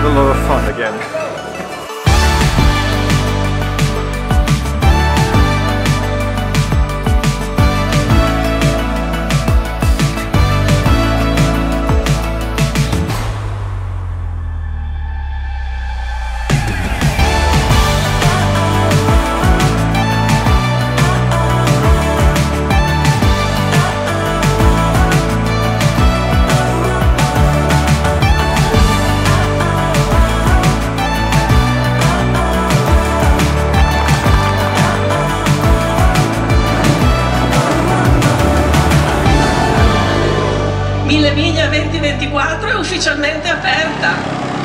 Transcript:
had a lot of fun again. Mille Miglia 2024 è ufficialmente aperta.